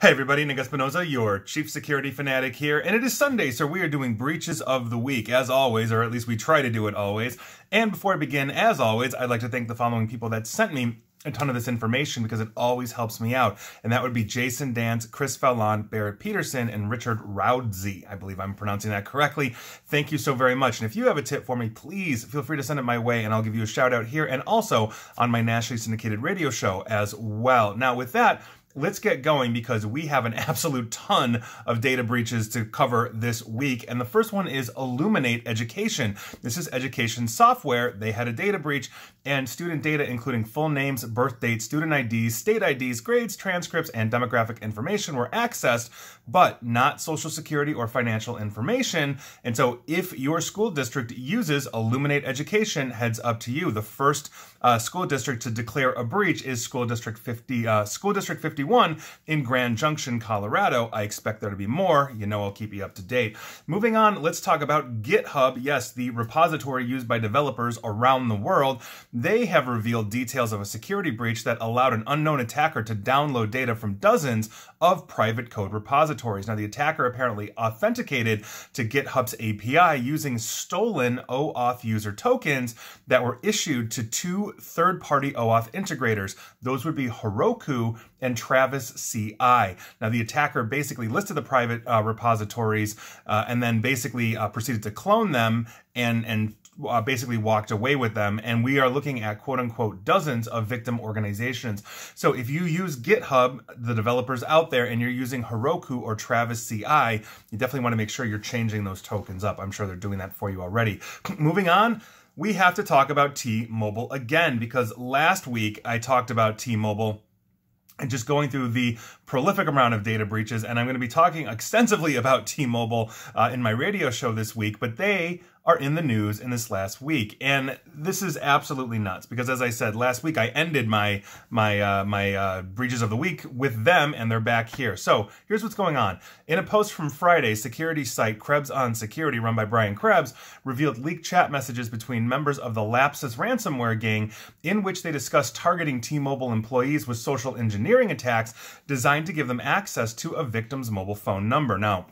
Hey everybody, Nick Espinosa, your chief security fanatic here, and it is Sunday, so we are doing breaches of the week, as always, or at least we try to do it always. And before I begin, as always, I'd like to thank the following people that sent me a ton of this information because it always helps me out. And that would be Jason Dance, Chris Fallon, Barrett Peterson, and Richard Roudzi. I believe I'm pronouncing that correctly. Thank you so very much. And if you have a tip for me, please feel free to send it my way and I'll give you a shout out here and also on my nationally syndicated radio show as well. Now, with that, let's get going because we have an absolute ton of data breaches to cover this week. And the first one is Illuminate Education. This is education software. They had a data breach and student data, including full names, birth dates, student IDs, state IDs, grades, transcripts, and demographic information were accessed, but not social security or financial information. And so if your school district uses Illuminate Education, heads up to you. The first uh, school district to declare a breach is School District 50, uh, School District 51 in Grand Junction, Colorado. I expect there to be more. You know I'll keep you up to date. Moving on, let's talk about GitHub. Yes, the repository used by developers around the world. They have revealed details of a security breach that allowed an unknown attacker to download data from dozens of private code repositories. Now, the attacker apparently authenticated to GitHub's API using stolen OAuth user tokens that were issued to two third-party OAuth integrators. Those would be Heroku and Travis CI. Now, the attacker basically listed the private uh, repositories uh, and then basically uh, proceeded to clone them and and uh, basically walked away with them. And we are looking at quote unquote dozens of victim organizations. So if you use GitHub, the developers out there, and you're using Heroku or Travis CI, you definitely want to make sure you're changing those tokens up. I'm sure they're doing that for you already. Moving on we have to talk about T-Mobile again because last week I talked about T-Mobile and just going through the prolific amount of data breaches. And I'm going to be talking extensively about T-Mobile uh, in my radio show this week, but they are in the news in this last week. And this is absolutely nuts because as I said last week, I ended my my uh, my uh, breaches of the week with them and they're back here. So here's what's going on. In a post from Friday, security site Krebs on Security run by Brian Krebs revealed leaked chat messages between members of the Lapsus ransomware gang in which they discussed targeting T-Mobile employees with social engineering attacks designed to give them access to a victim's mobile phone number. Now,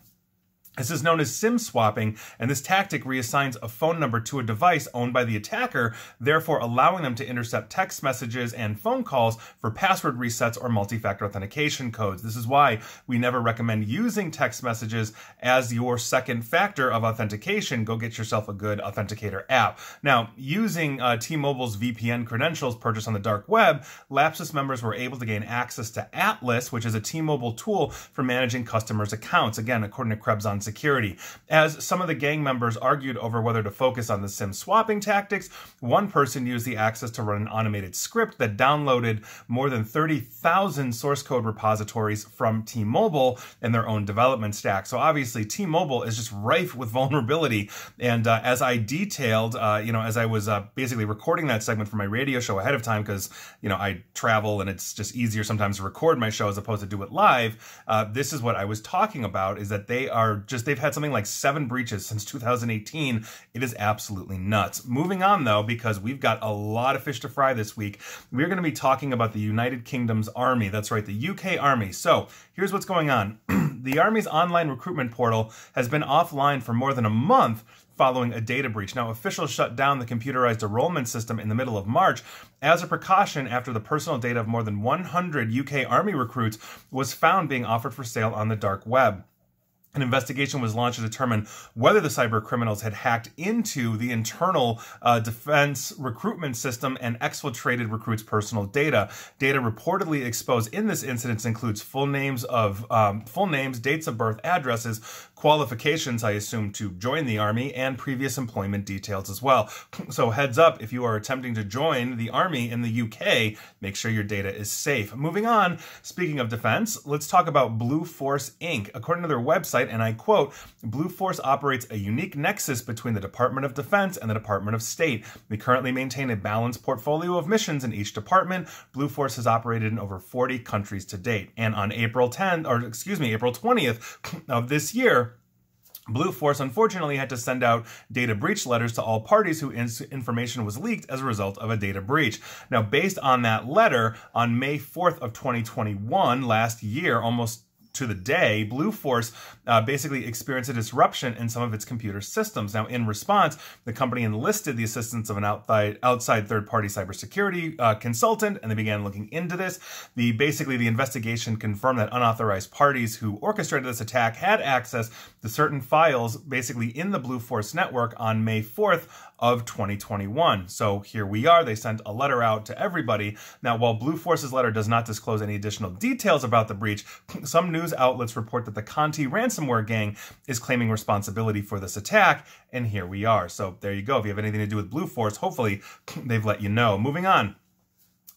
this is known as SIM swapping, and this tactic reassigns a phone number to a device owned by the attacker, therefore allowing them to intercept text messages and phone calls for password resets or multi-factor authentication codes. This is why we never recommend using text messages as your second factor of authentication. Go get yourself a good authenticator app. Now, using uh, T-Mobile's VPN credentials purchased on the dark web, Lapsus members were able to gain access to Atlas, which is a T-Mobile tool for managing customers' accounts. Again, according to Krebs on security. As some of the gang members argued over whether to focus on the SIM swapping tactics, one person used the access to run an automated script that downloaded more than 30,000 source code repositories from T-Mobile and their own development stack. So obviously T-Mobile is just rife with vulnerability. And uh, as I detailed, uh, you know, as I was uh, basically recording that segment for my radio show ahead of time, because, you know, I travel and it's just easier sometimes to record my show as opposed to do it live, uh, this is what I was talking about, is that they are just just they've had something like seven breaches since 2018. It is absolutely nuts. Moving on though, because we've got a lot of fish to fry this week, we're going to be talking about the United Kingdom's Army. That's right, the UK Army. So here's what's going on. the Army's online recruitment portal has been offline for more than a month following a data breach. Now, officials shut down the computerized enrollment system in the middle of March as a precaution after the personal data of more than 100 UK Army recruits was found being offered for sale on the dark web. An investigation was launched to determine whether the cyber criminals had hacked into the internal uh, defense recruitment system and exfiltrated recruits' personal data. Data reportedly exposed in this incident includes full names of um, full names, dates of birth, addresses, qualifications, I assume, to join the army, and previous employment details as well. So heads up, if you are attempting to join the army in the UK, make sure your data is safe. Moving on, speaking of defense, let's talk about Blue Force Inc. According to their website and I quote, Blue Force operates a unique nexus between the Department of Defense and the Department of State. We currently maintain a balanced portfolio of missions in each department. Blue Force has operated in over 40 countries to date. And on April 10th, or excuse me, April 20th of this year, Blue Force unfortunately had to send out data breach letters to all parties who information was leaked as a result of a data breach. Now, based on that letter, on May 4th of 2021, last year, almost to the day, Blue Force uh, basically experienced a disruption in some of its computer systems. Now, in response, the company enlisted the assistance of an outside, outside third-party cybersecurity uh, consultant, and they began looking into this. The basically the investigation confirmed that unauthorized parties who orchestrated this attack had access to certain files, basically in the Blue Force network, on May 4th of 2021. So here we are. They sent a letter out to everybody. Now, while Blue Force's letter does not disclose any additional details about the breach, some news outlets report that the Conti ransomware gang is claiming responsibility for this attack, and here we are. So there you go. If you have anything to do with Blue Force, hopefully they've let you know. Moving on.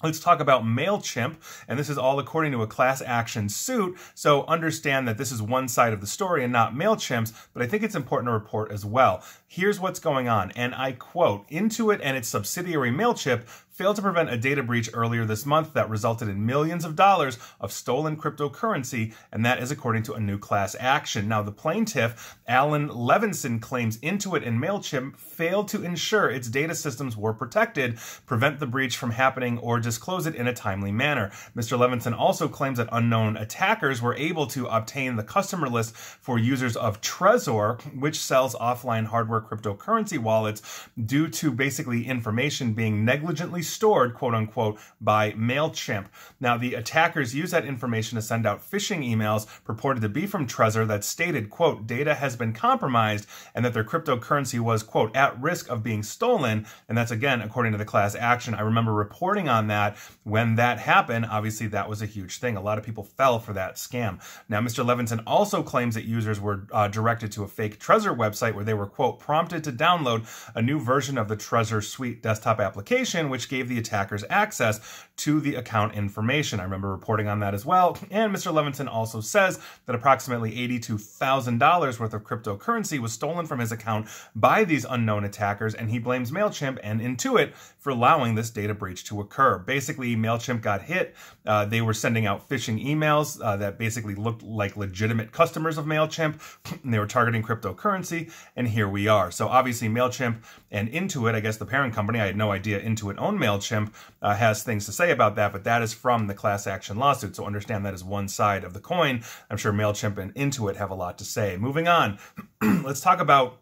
Let's talk about MailChimp, and this is all according to a class action suit, so understand that this is one side of the story and not MailChimp's, but I think it's important to report as well. Here's what's going on, and I quote, Intuit and its subsidiary MailChimp failed to prevent a data breach earlier this month that resulted in millions of dollars of stolen cryptocurrency, and that is according to a new class action. Now, the plaintiff, Alan Levinson, claims Intuit and MailChimp failed to ensure its data systems were protected, prevent the breach from happening, or disclose it in a timely manner. Mr. Levinson also claims that unknown attackers were able to obtain the customer list for users of Trezor, which sells offline hardware cryptocurrency wallets, due to basically information being negligently stored, quote unquote, by MailChimp. Now, the attackers use that information to send out phishing emails purported to be from Trezor that stated, quote, data has been compromised and that their cryptocurrency was, quote, at risk of being stolen. And that's again, according to the class action. I remember reporting on that when that happened. Obviously, that was a huge thing. A lot of people fell for that scam. Now, Mr. Levinson also claims that users were uh, directed to a fake Trezor website where they were, quote, prompted to download a new version of the Trezor Suite desktop application, which gave the attackers access to the account information. I remember reporting on that as well. And Mr. Levinson also says that approximately $82,000 worth of cryptocurrency was stolen from his account by these unknown attackers, and he blames MailChimp and Intuit for allowing this data breach to occur. Basically, MailChimp got hit. Uh, they were sending out phishing emails uh, that basically looked like legitimate customers of MailChimp. And they were targeting cryptocurrency, and here we are. So obviously, MailChimp and Intuit, I guess the parent company, I had no idea Intuit owned MailChimp, uh, has things to say about that, but that is from the class action lawsuit. So understand that is one side of the coin. I'm sure MailChimp and Intuit have a lot to say. Moving on, let's talk about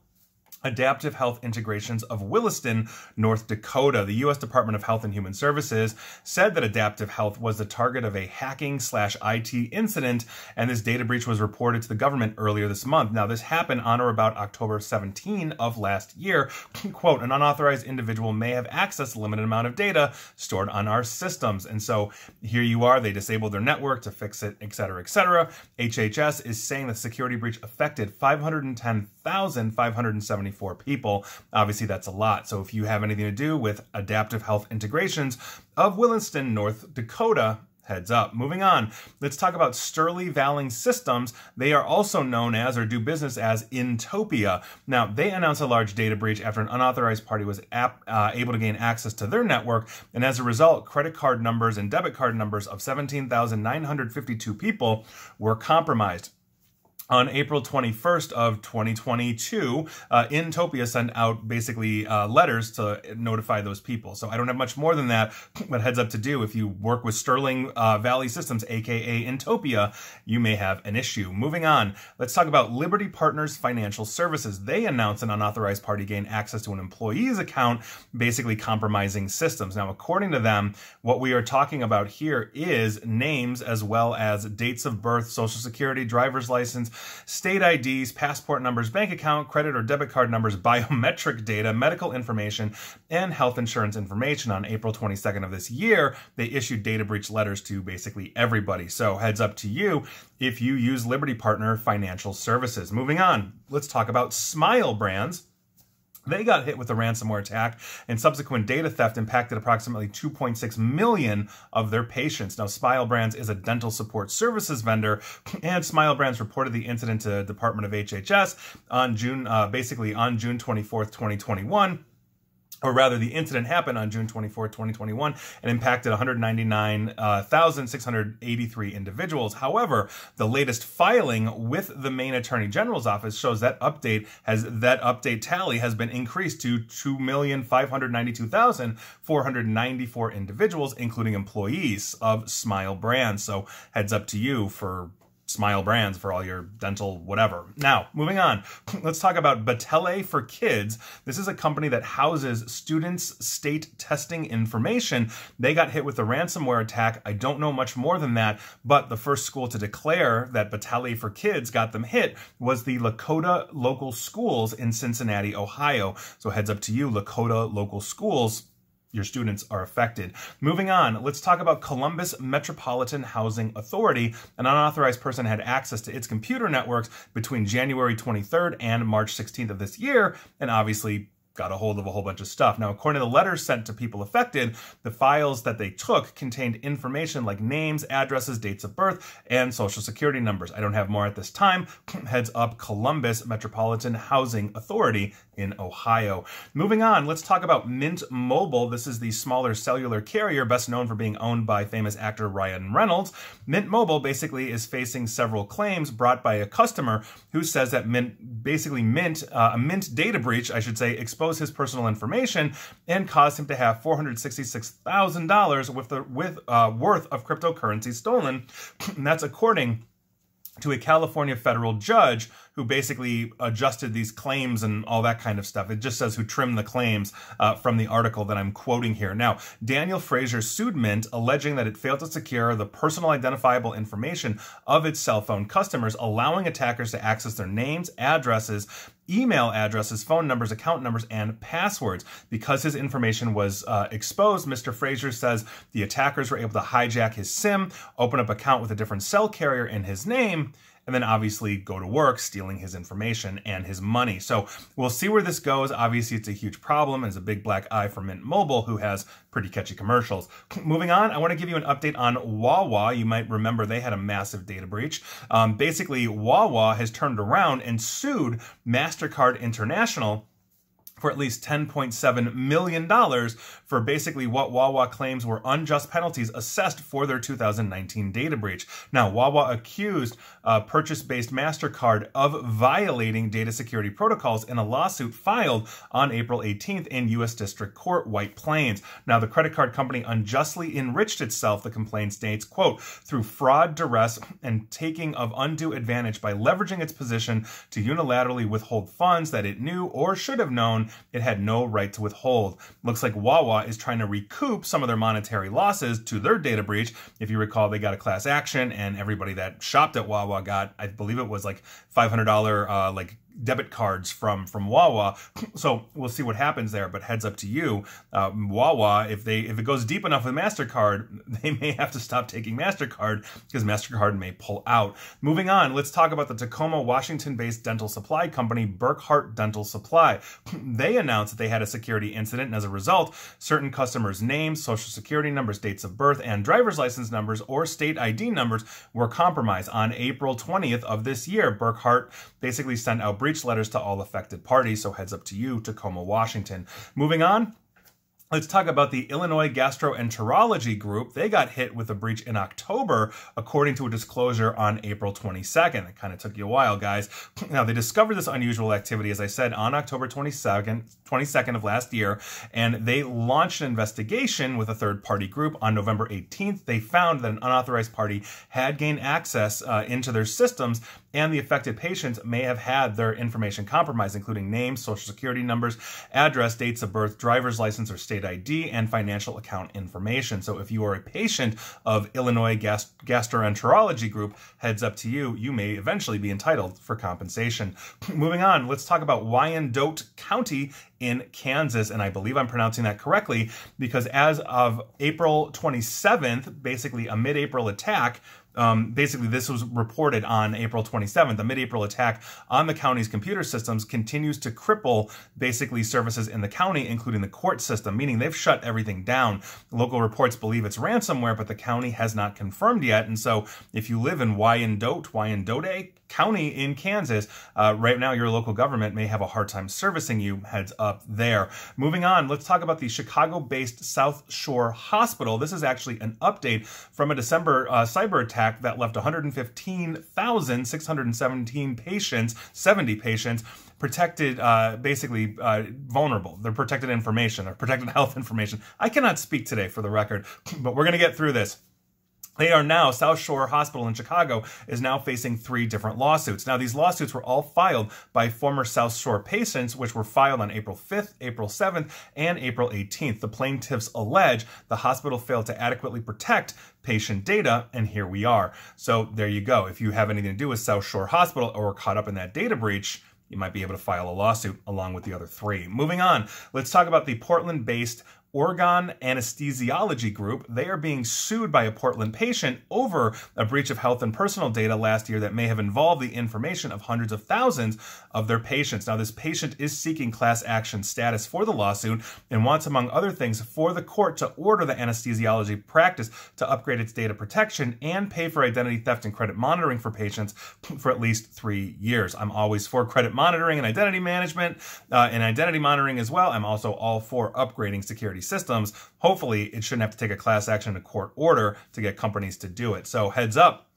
Adaptive Health Integrations of Williston, North Dakota. The U.S. Department of Health and Human Services said that Adaptive Health was the target of a hacking slash IT incident, and this data breach was reported to the government earlier this month. Now, this happened on or about October 17 of last year. Quote, an unauthorized individual may have accessed a limited amount of data stored on our systems. And so here you are, they disabled their network to fix it, et cetera, et cetera. HHS is saying the security breach affected 510,574 74 people. Obviously, that's a lot. So if you have anything to do with adaptive health integrations of Williston, North Dakota, heads up. Moving on, let's talk about Sterling Valley Systems. They are also known as or do business as Inntopia. Now, they announced a large data breach after an unauthorized party was ap- uh, able to gain access to their network, and as a result, credit card numbers and debit card numbers of 17,952 people were compromised on April 21st of 2022, uh, Inntopia sent out basically uh, letters to notify those people. So I don't have much more than that, but heads up to do. If you work with Sterling uh, Valley Systems, aka Inntopia, you may have an issue. Moving on, let's talk about Liberty Partners Financial Services. They announced an unauthorized party gained access to an employee's account, basically compromising systems. Now, according to them, what we are talking about here is names as well as dates of birth, social security, driver's license, state IDs, passport numbers, bank account, credit or debit card numbers, biometric data, medical information, and health insurance information. On April 22nd of this year, they issued data breach letters to basically everybody. So heads up to you if you use Liberty Partner Financial Services. Moving on, let's talk about Smile Brands. They got hit with a ransomware attack, and subsequent data theft impacted approximately 2.6 million of their patients. Now, Smile Brands is a dental support services vendor, and Smile Brands reported the incident to Department of HHS on June, uh, basically on June 24th, 2021 or rather the incident happened on June 24, 2021 and impacted 199,683 individuals. However, the latest filing with the Maine Attorney General's office shows that update has that update tally has been increased to 2,592,494 individuals including employees of Smile Brands. So heads up to you for Smile Brands for all your dental whatever. Now, moving on, let's talk about Battelle for Kids. This is a company that houses students' state testing information. They got hit with a ransomware attack. I don't know much more than that, but the first school to declare that Battelle for Kids got them hit was the Lakota Local Schools in Cincinnati, Ohio. So heads up to you, Lakota Local Schools your students are affected. Moving on, let's talk about Columbus Metropolitan Housing Authority. An unauthorized person had access to its computer networks between January 23rd and March 16th of this year, and obviously got a hold of a whole bunch of stuff. Now, according to the letters sent to people affected, the files that they took contained information like names, addresses, dates of birth, and social security numbers. I don't have more at this time. Heads up Columbus Metropolitan Housing Authority in Ohio. Moving on, let's talk about Mint Mobile. This is the smaller cellular carrier best known for being owned by famous actor Ryan Reynolds. Mint Mobile basically is facing several claims brought by a customer who says that Mint, basically Mint, uh, a Mint data breach, I should say, exposed his personal information and caused him to have $466,000 with the with uh, worth of cryptocurrency stolen. and that's according to a California federal judge who basically adjusted these claims and all that kind of stuff. It just says who trimmed the claims uh, from the article that I'm quoting here. Now, Daniel Frazier sued Mint, alleging that it failed to secure the personal identifiable information of its cell phone customers, allowing attackers to access their names, addresses, email addresses, phone numbers, account numbers, and passwords. Because his information was uh, exposed, Mr. Frazier says the attackers were able to hijack his SIM, open up account with a different cell carrier in his name, and then obviously go to work stealing his information and his money. So we'll see where this goes. Obviously, it's a huge problem. It's a big black eye for Mint Mobile, who has pretty catchy commercials. Moving on, I want to give you an update on Wawa. You might remember they had a massive data breach. Um, basically, Wawa has turned around and sued MasterCard International for at least $10.7 million for basically what Wawa claims were unjust penalties assessed for their 2019 data breach. Now, Wawa accused uh, purchase-based MasterCard of violating data security protocols in a lawsuit filed on April 18th in U.S. District Court, White Plains. Now, the credit card company unjustly enriched itself, the complaint states, quote, through fraud, duress, and taking of undue advantage by leveraging its position to unilaterally withhold funds that it knew or should have known it had no right to withhold. Looks like Wawa is trying to recoup some of their monetary losses to their data breach. If you recall, they got a class action and everybody that shopped at Wawa got, I believe it was like $500 uh, like debit cards from from Wawa. So we'll see what happens there. But heads up to you, uh, Wawa, if they if it goes deep enough with Mastercard, they may have to stop taking Mastercard because Mastercard may pull out. Moving on, let's talk about the Tacoma, Washington-based dental supply company Burkhart Dental Supply. They announced that they had a security incident, and as a result, certain customers' names, social security numbers, dates of birth, and driver's license numbers or state ID numbers were compromised on April 20th of this year. Burkhart basically sent out breach letters to all affected parties, so heads up to you, Tacoma, Washington. Moving on, Let's talk about the Illinois Gastroenterology Group. They got hit with a breach in October, according to a disclosure on April 22nd. It kind of took you a while, guys. Now, they discovered this unusual activity, as I said, on October 22nd, 22nd of last year, and they launched an investigation with a third-party group on November 18th. They found that an unauthorized party had gained access uh, into their systems and the affected patients may have had their information compromised, including names, social security numbers, address, dates of birth, driver's license or state ID, and financial account information. So if you are a patient of Illinois Gast Gastroenterology Group, heads up to you, you may eventually be entitled for compensation. Moving on, let's talk about Wyandotte County in Kansas, and I believe I'm pronouncing that correctly because as of April 27th, basically a mid-April attack, um, basically, this was reported on April 27th. The mid-April attack on the county's computer systems continues to cripple basically services in the county, including the court system, meaning they've shut everything down. Local reports believe it's ransomware, but the county has not confirmed yet. And so if you live in Wyandotte, Wyandotte County in Kansas, uh, right now your local government may have a hard time servicing you. Heads up there. Moving on, let's talk about the Chicago-based South Shore Hospital. This is actually an update from a December uh, cyber attack that left 115,617 patients, 70 patients, protected, uh, basically uh, vulnerable. They're protected information or protected health information. I cannot speak today for the record, but we're going to get through this. They are now, South Shore Hospital in Chicago is now facing three different lawsuits. Now, these lawsuits were all filed by former South Shore patients, which were filed on April 5th, April 7th, and April 18th. The plaintiffs allege the hospital failed to adequately protect patient data, and here we are. So there you go. If you have anything to do with South Shore Hospital or caught up in that data breach, you might be able to file a lawsuit along with the other three. Moving on, let's talk about the Portland based Oregon Anesthesiology Group. They are being sued by a Portland patient over a breach of health and personal data last year that may have involved the information of hundreds of thousands of their patients. Now, this patient is seeking class action status for the lawsuit and wants, among other things, for the court to order the anesthesiology practice to upgrade its data protection and pay for identity theft and credit monitoring for patients for at least three years. I'm always for credit monitoring and identity management uh, and identity monitoring as well. I'm also all for upgrading security security systems, hopefully it shouldn't have to take a class action to court order to get companies to do it. So heads up,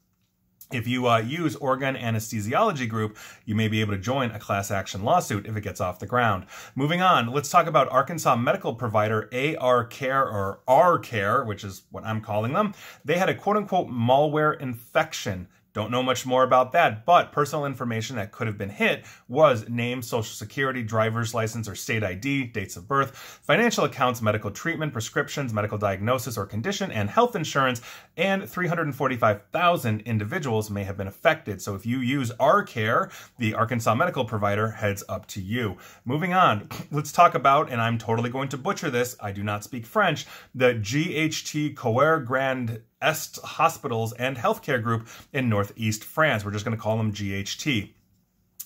if you uh, use Oregon Anesthesiology Group, you may be able to join a class action lawsuit if it gets off the ground. Moving on, let's talk about Arkansas medical provider AR Care or R Care, which is what I'm calling them. They had a quote unquote malware infection don't know much more about that, but personal information that could have been hit was name, social security, driver's license or state ID, dates of birth, financial accounts, medical treatment, prescriptions, medical diagnosis or condition, and health insurance, and 345,000 individuals may have been affected. So if you use R Care, the Arkansas medical provider, heads up to you. Moving on, let's talk about, and I'm totally going to butcher this, I do not speak French, the GHT Coeur Grand Est Hospitals and Healthcare Group in Northeast France. We're just going to call them GHT.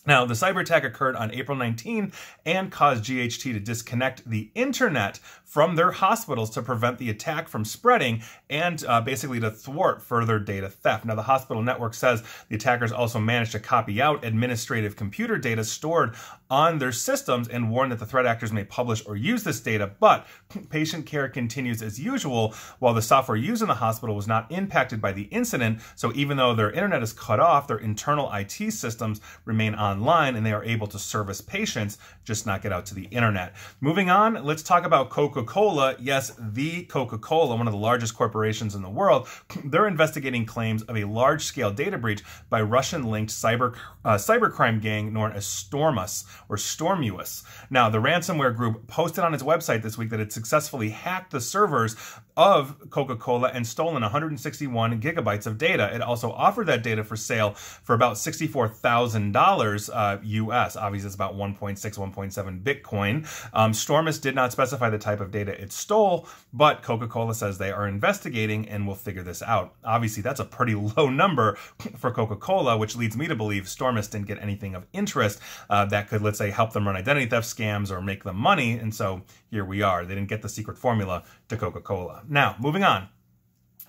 Now, the cyber attack occurred on April 19 and caused GHT to disconnect the internet from their hospitals to prevent the attack from spreading and uh, basically to thwart further data theft. Now, the hospital network says the attackers also managed to copy out administrative computer data stored on their systems and warn that the threat actors may publish or use this data, but patient care continues as usual while the software used in the hospital was not impacted by the incident. So even though their internet is cut off, their internal IT systems remain online and they are able to service patients, just not get out to the internet. Moving on, let's talk about Coca-Cola. Yes, the Coca-Cola, one of the largest corporations in the world, they're investigating claims of a large-scale data breach by Russian-linked cyber uh, cybercrime gang known as Stormous or Stormous. Now, the ransomware group posted on its website this week that it successfully hacked the servers of Coca-Cola and stolen 161 gigabytes of data. It also offered that data for sale for about $64,000 uh, US. Obviously, it's about 1.6, 1.7 Bitcoin. Um, Stormous did not specify the type of data it stole, but Coca-Cola says they are investigating and will figure this out. Obviously, that's a pretty low number for Coca-Cola, which leads me to believe Stormous didn't get anything of interest uh, that could, let's say, help them run identity theft scams or make them money. And so here we are. They didn't get the secret formula to Coca-Cola. Now, moving on.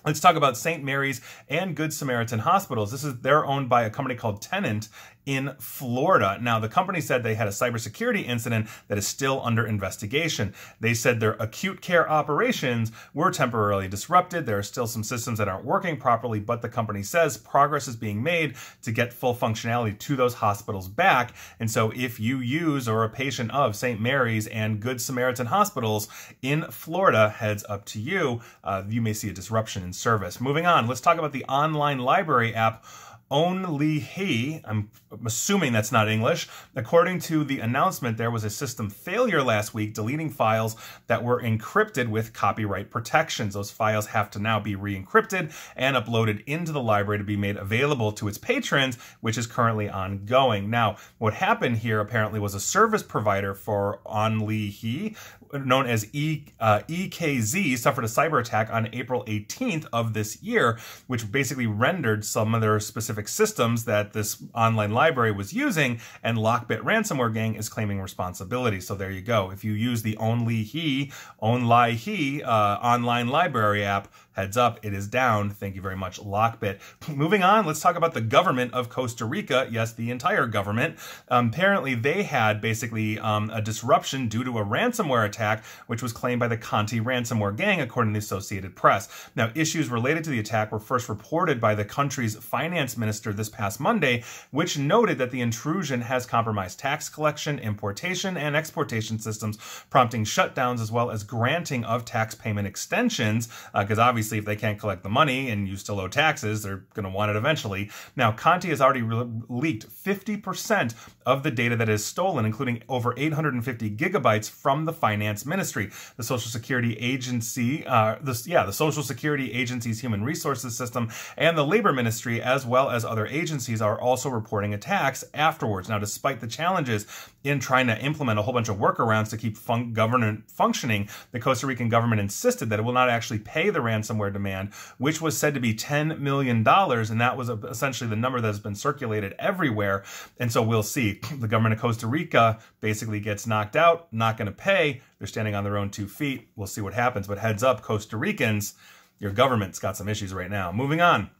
Let's talk about St. Mary's and Good Samaritan Hospitals. This is they're owned by a company called Tenet in Florida. Now, the company said they had a cybersecurity incident that is still under investigation. They said their acute care operations were temporarily disrupted. There are still some systems that aren't working properly, but the company says progress is being made to get full functionality to those hospitals back. And so if you use or a patient of St. Mary's and Good Samaritan hospitals in Florida, heads up to you, uh, you may see a disruption in service. Moving on, let's talk about the online library app only he, I'm assuming that's not English. According to the announcement, there was a system failure last week, deleting files that were encrypted with copyright protections. Those files have to now be re-encrypted and uploaded into the library to be made available to its patrons, which is currently ongoing. Now, what happened here apparently was a service provider for Onleihe known as e, uh, EKZ suffered a cyber attack on April 18th of this year, which basically rendered some of their specific systems that this online library was using, and Lockbit ransomware gang is claiming responsibility. So there you go. If you use the Only He, Only He uh, online library app, Heads up, it is down. Thank you very much, Lockbit. Moving on, let's talk about the government of Costa Rica. Yes, the entire government. Um, apparently, they had basically um, a disruption due to a ransomware attack, which was claimed by the Conti ransomware gang, according to the Associated Press. Now, issues related to the attack were first reported by the country's finance minister this past Monday, which noted that the intrusion has compromised tax collection, importation, and exportation systems, prompting shutdowns as well as granting of tax payment extensions, because uh, obviously obviously, if they can't collect the money and you still owe taxes, they're going to want it eventually. Now, Conti has already re- leaked 50% of the data that is stolen, including over 850 gigabytes from the finance ministry, the Social Security Agency, uh, the, yeah, the Social Security Agency's Human Resources System, and the Labor Ministry, as well as other agencies, are also reporting attacks afterwards. Now, despite the challenges in trying to implement a whole bunch of workarounds to keep fun- government functioning, the Costa Rican government insisted that it will not actually pay the ransomware demand, which was said to be $10 million. And that was essentially the number that has been circulated everywhere. And so we'll see. The government of Costa Rica basically gets knocked out, not going to pay. They're standing on their own two feet. We'll see what happens. But heads up, Costa Ricans, your government's got some issues right now. Moving on.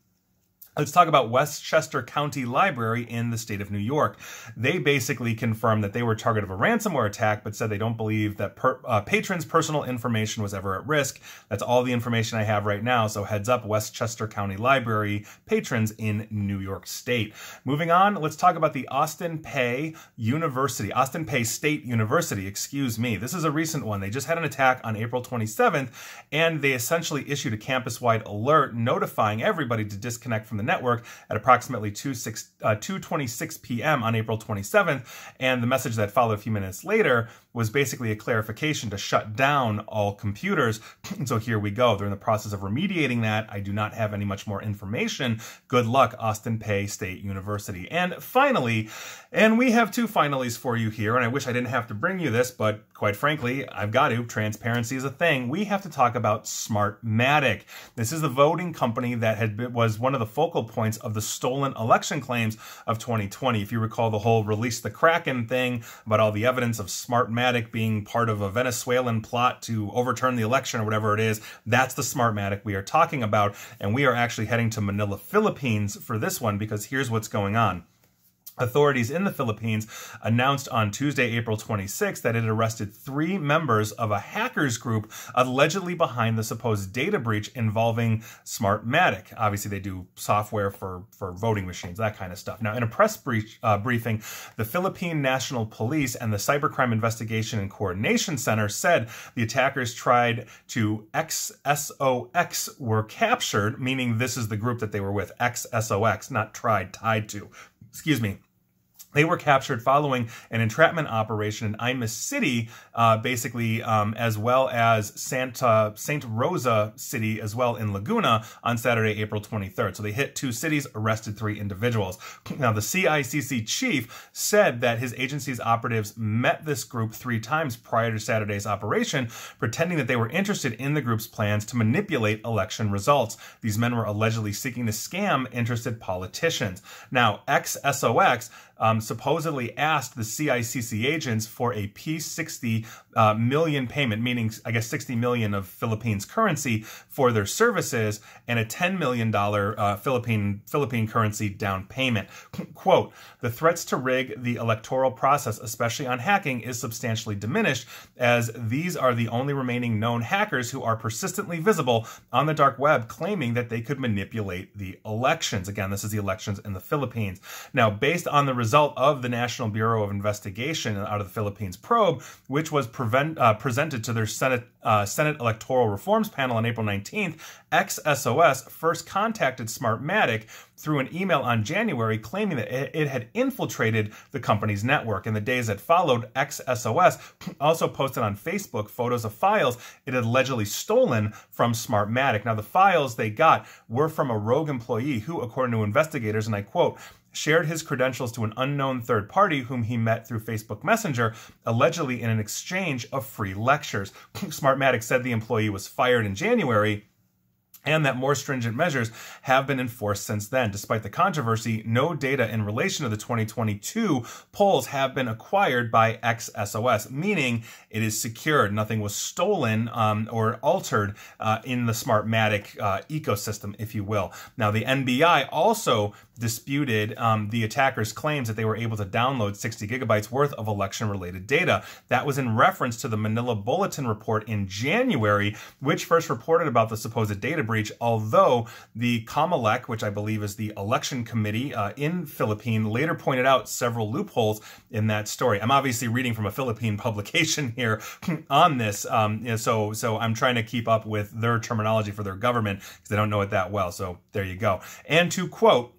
Let's talk about Westchester County Library in the state of New York. They basically confirmed that they were target of a ransomware attack, but said they don't believe that per, uh, patrons' personal information was ever at risk. That's all the information I have right now. So heads up, Westchester County Library patrons in New York State. Moving on, let's talk about the Austin Peay University, Austin Peay State University. Excuse me. This is a recent one. They just had an attack on April 27th, and they essentially issued a campus-wide alert notifying everybody to disconnect from the network at approximately 2, 6, uh, 2.26 p.m. on April 27th, and the message that followed a few minutes later was basically a clarification to shut down all computers. And so here we go. They're in the process of remediating that. I do not have any much more information. Good luck, Austin Peay State University. And finally, and we have two finalies for you here, and I wish I didn't have to bring you this, but quite frankly, I've got to. Transparency is a thing. We have to talk about Smartmatic. This is the voting company that had been, was one of the focal points of the stolen election claims of 2020. If you recall the whole release the Kraken thing about all the evidence of Smartmatic Smartmatic being part of a Venezuelan plot to overturn the election or whatever it is. That's the Smartmatic we are talking about. And we are actually heading to Manila, Philippines for this one because here's what's going on. Authorities in the Philippines announced on Tuesday, April 26, that it arrested three members of a hackers group allegedly behind the supposed data breach involving Smartmatic. Obviously, they do software for, for voting machines, that kind of stuff. Now, in a press uh, briefing, the Philippine National Police and the Cybercrime Investigation and Coordination Center said the attackers tried to XSOX were captured, meaning this is the group that they were with, XSOX, not tried, tied to. Excuse me. They were captured following an entrapment operation in Imus City, uh, basically, um, as well as Santa Saint Rosa City, as well in Laguna on Saturday, April 23rd. So they hit two cities, arrested three individuals. Now, the CICC chief said that his agency's operatives met this group three times prior to Saturday's operation, pretending that they were interested in the group's plans to manipulate election results. These men were allegedly seeking to scam interested politicians. Now, XSOX um, supposedly asked the CICC agents for a P60 uh, million payment, meaning I guess 60 million of Philippines currency for their services, and a 10 million dollar uh, Philippine Philippine currency down payment. Quote: The threats to rig the electoral process, especially on hacking, is substantially diminished, as these are the only remaining known hackers who are persistently visible on the dark web, claiming that they could manipulate the elections. Again, this is the elections in the Philippines. Now, based on the result of the National Bureau of Investigation out of the Philippines probe, which was prevent, uh, presented to their Senate uh, Senate Electoral Reforms panel on April 19th, XSOX first contacted Smartmatic through an email on January claiming that it had infiltrated the company's network. In the days that followed, XSOX also posted on Facebook photos of files it had allegedly stolen from Smartmatic. Now, the files they got were from a rogue employee who, according to investigators, and I quote, shared his credentials to an unknown third party whom he met through Facebook Messenger, allegedly in an exchange of free lectures. Smartmatic said the employee was fired in January and that more stringent measures have been enforced since then. Despite the controversy, no data in relation to the 2022 polls have been acquired by XSOX, meaning it is secured. Nothing was stolen um, or altered uh, in the Smartmatic uh, ecosystem, if you will. Now, the NBI also disputed um, the attackers' claims that they were able to download 60 gigabytes worth of election related data. That was in reference to the Manila Bulletin report in January, which first reported about the supposed data breach, although the COMELEC, which I believe is the election committee uh, in Philippine, later pointed out several loopholes in that story. I'm obviously reading from a Philippine publication here on this, um, you know, so so I'm trying to keep up with their terminology for their government because they don't know it that well. So there you go. And to quote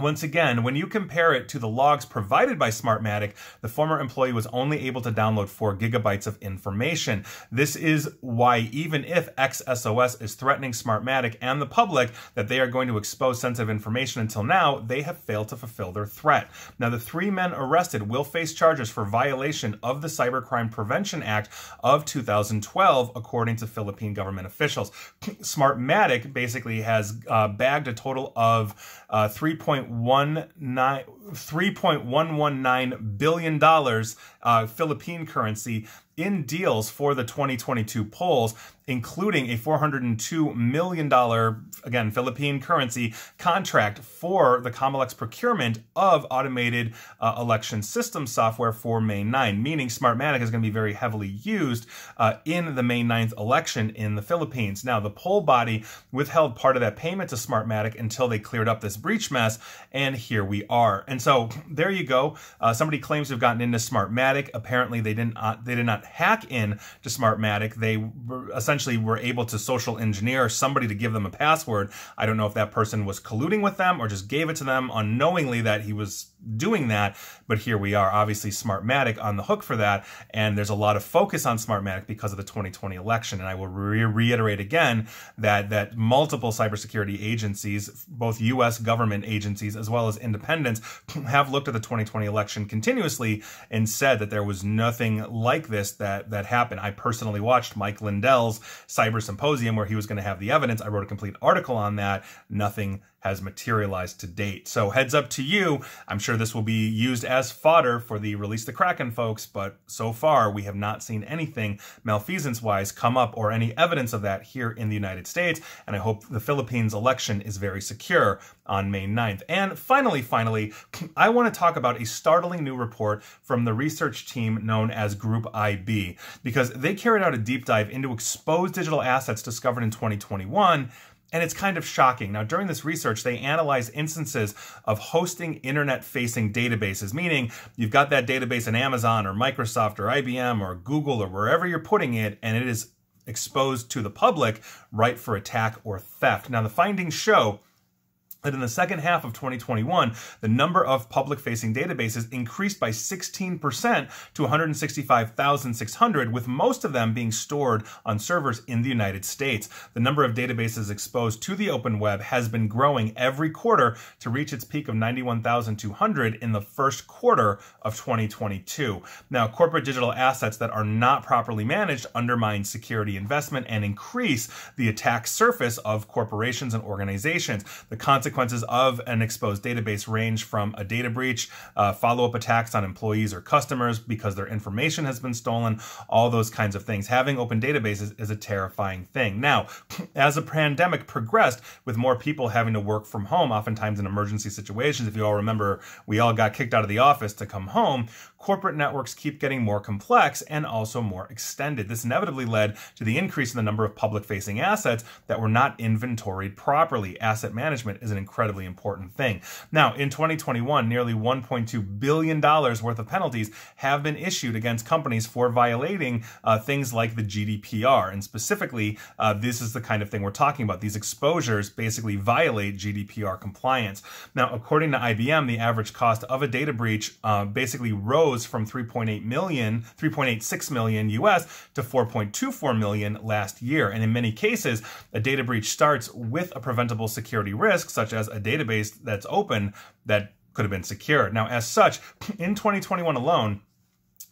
once again, when you compare it to the logs provided by Smartmatic, the former employee was only able to download 4 gigabytes of information. This is why even if XSOX is threatening Smartmatic and the public that they are going to expose sensitive information until now, they have failed to fulfill their threat. Now, the three men arrested will face charges for violation of the Cybercrime Prevention Act of 2012, according to Philippine government officials. Smartmatic basically has uh, bagged a total of uh, 3.119 billion dollars uh, Philippine currency in deals for the 2022 polls, including a $402 million, again, Philippine currency contract for the Comelec's procurement of automated uh, election system software for May 9, meaning Smartmatic is going to be very heavily used uh, in the May 9th election in the Philippines. Now, the poll body withheld part of that payment to Smartmatic until they cleared up this breach mess, and here we are. And so there you go. Uh, somebody claims to have gotten into Smartmatic. Apparently, they didn't. Uh, they did not hack in to Smartmatic, they essentially were able to social engineer somebody to give them a password. I don't know if that person was colluding with them or just gave it to them unknowingly that he was doing that. But here we are, obviously Smartmatic on the hook for that. And there's a lot of focus on Smartmatic because of the 2020 election. And I will re reiterate again that, that multiple cybersecurity agencies, both U.S. government agencies as well as independents, have looked at the 2020 election continuously and said that there was nothing like this that, that happened. I personally watched Mike Lindell's Cyber Symposium where he was going to have the evidence. I wrote a complete article on that. Nothing has materialized to date. So heads up to you. I'm sure this will be used as fodder for the Release the Kraken folks, but so far we have not seen anything malfeasance-wise come up or any evidence of that here in the United States. And I hope the Philippines election is very secure on May 9th. And finally, finally, I want to talk about a startling new report from the research team known as Group IB, because they carried out a deep dive into exposed digital assets discovered in 2021 and it's kind of shocking. Now, during this research, they analyzed instances of hosting internet facing databases, meaning you've got that database in Amazon or Microsoft or IBM or Google or wherever you're putting it, and it is exposed to the public, right for attack or theft. Now, the findings show that in the second half of 2021, the number of public-facing databases increased by 16% to 165,600, with most of them being stored on servers in the United States. The number of databases exposed to the open web has been growing every quarter to reach its peak of 91,200 in the first quarter of 2022. Now, corporate digital assets that are not properly managed undermine security investment and increase the attack surface of corporations and organizations. The consequence consequences of an exposed database range from a data breach, uh, follow-up attacks on employees or customers because their information has been stolen, all those kinds of things. Having open databases is a terrifying thing. Now, as the pandemic progressed, with more people having to work from home, oftentimes in emergency situations, if you all remember, we all got kicked out of the office to come home, corporate networks keep getting more complex and also more extended. This inevitably led to the increase in the number of public-facing assets that were not inventoried properly. Asset management is an incredibly important thing. Now, in 2021, nearly $1.2 billion worth of penalties have been issued against companies for violating uh, things like the GDPR. And specifically, uh, this is the kind of thing we're talking about. These exposures basically violate GDPR compliance. Now, according to IBM, the average cost of a data breach uh, basically rose rose from 3.8 million, 3.86 million US to 4.24 million last year. And in many cases, a data breach starts with a preventable security risk, such as a database that's open that could have been secured. Now, as such, in 2021 alone,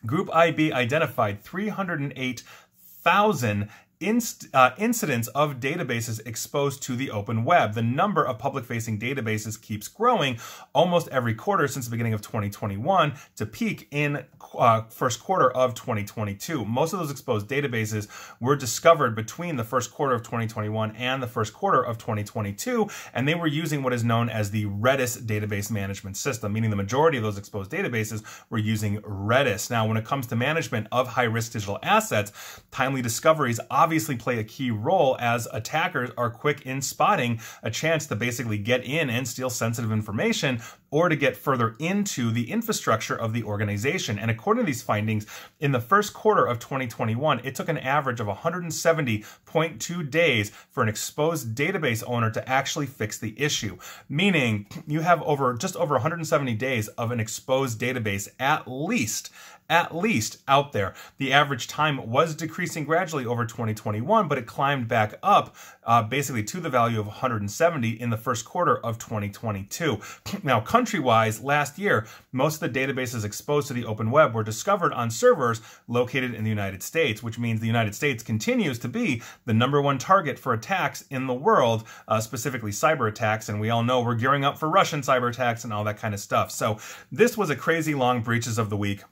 Group IB identified 308,000 inst, uh, incidence of databases exposed to the open web. The number of public facing databases keeps growing almost every quarter since the beginning of 2021 to peak in uh, first quarter of 2022. Most of those exposed databases were discovered between the first quarter of 2021 and the first quarter of 2022, and they were using what is known as the Redis database management system, meaning the majority of those exposed databases were using Redis. Now, when it comes to management of high risk digital assets, timely discoveries obviously play a key role as attackers are quick in spotting a chance to basically get in and steal sensitive information or to get further into the infrastructure of the organization. And according to these findings, in the first quarter of 2021, it took an average of 170.2 days for an exposed database owner to actually fix the issue. Meaning you have over just over 170 days of an exposed database at least at least out there. The average time was decreasing gradually over 2021, but it climbed back up uh, basically to the value of 170 in the first quarter of 2022. Now, country-wise, last year, most of the databases exposed to the open web were discovered on servers located in the United States, which means the United States continues to be the number one target for attacks in the world, uh, specifically cyber attacks. And we all know we're gearing up for Russian cyber attacks and all that kind of stuff. So this was a crazy long breaches of the week.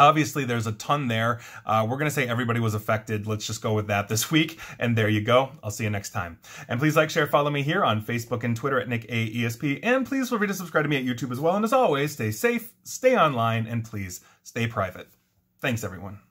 Obviously, there's a ton there. Uh, we're going to say everybody was affected. Let's just go with that this week. And there you go. I'll see you next time. And please like, share, follow me here on Facebook and Twitter at NickAESP. And please feel free to subscribe to me at YouTube as well. And as always, stay safe, stay online, and please stay private. Thanks, everyone.